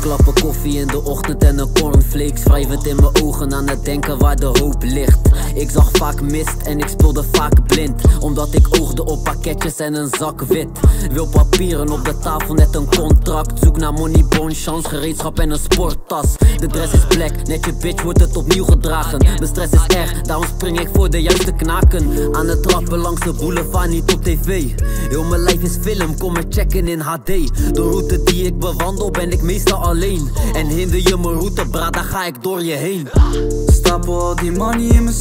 Klappen koffie in de ochtend en een cornflakes. Wrijvend in mijn ogen aan het denken waar de hoop ligt Ik zag vaak mist en ik speelde vaak blind. Omdat ik oogde op pakketjes en een zak wit. Wil papieren op de tafel, net een contract. Zoek naar money, bon, chance, gereedschap en een sporttas. De dress is black, net je bitch wordt het opnieuw gedragen. Mijn stress is erg, daarom spring ik voor de juiste knaken. Aan het trappen langs de boulevard, niet op tv. Heel mijn lijf is film, kom maar checken in HD De route die ik bewandel ben ik meestal al en hinder je mijn route, bra, dan ga ik door je heen. Stapel al die money in mijn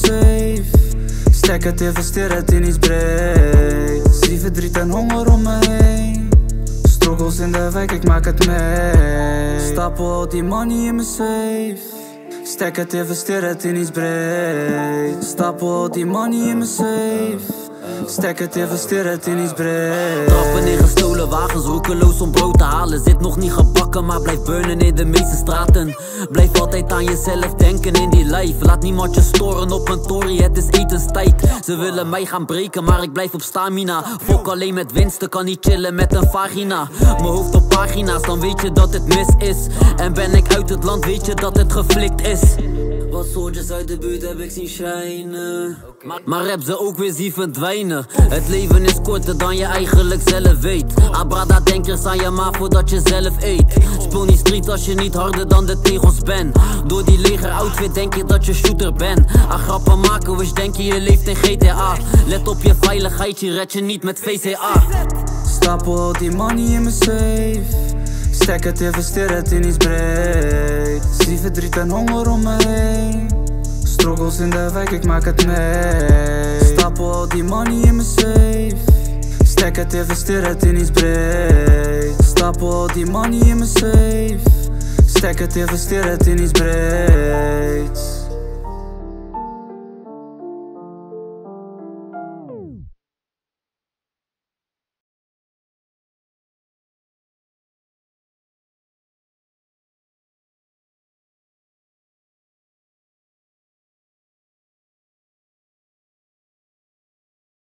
Stek het, investeer het in iets breed Zie verdriet en honger om me heen. Struggles in de wijk, ik maak het mee. Stapel al die money in mijn safe. Stek het, investeer het in iets breed Stapel al die money in mijn safe Stek het, investeer het in iets breed. Trappen in gestolen wagens, roekeloos om brood te halen. Zit nog niet gebakken, maar blijf burnen in de meeste straten. Blijf altijd aan jezelf denken in die lijf. Laat niemand je storen op een tory, het is etenstijd. Ze willen mij gaan breken, maar ik blijf op stamina. Fok alleen met winsten, kan niet chillen met een vagina. Mijn hoofd op pagina's, dan weet je dat het mis is. En ben ik uit het land, weet je dat het geflikt is wat soldiers uit de buurt heb ik zien schijnen. Maar, maar heb ze ook weer zien verdwijnen. Het leven is korter dan je eigenlijk zelf weet. Abrada denk eens aan je ma voordat je zelf eet. Speel niet street als je niet harder dan de tegels bent Door die leger outfit denk je dat je shooter bent. Aan grappen maken denk je je leeft in GTA Let op je veiligheid, je red je niet met VCA Stapel al die money in mijn safe Stek het, investeer het in iets breed Zie verdriet en honger om me heen. Struggles in de wijk, ik maak het mee. Stapel al die money in mijn safe. Stek het, investeer het in iets breed Stapel al die money in mijn safe. Stek het, investeer het in iets breed